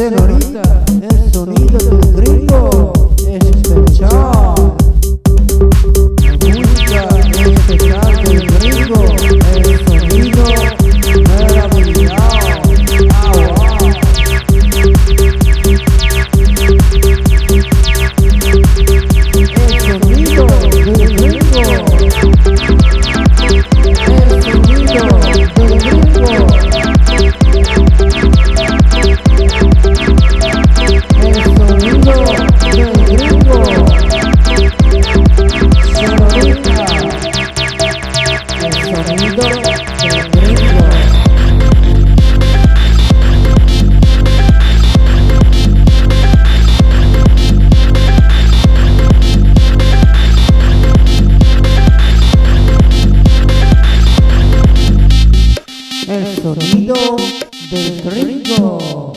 el sonido del gringo es especial. La música especial del gringo, el sonido del gringo.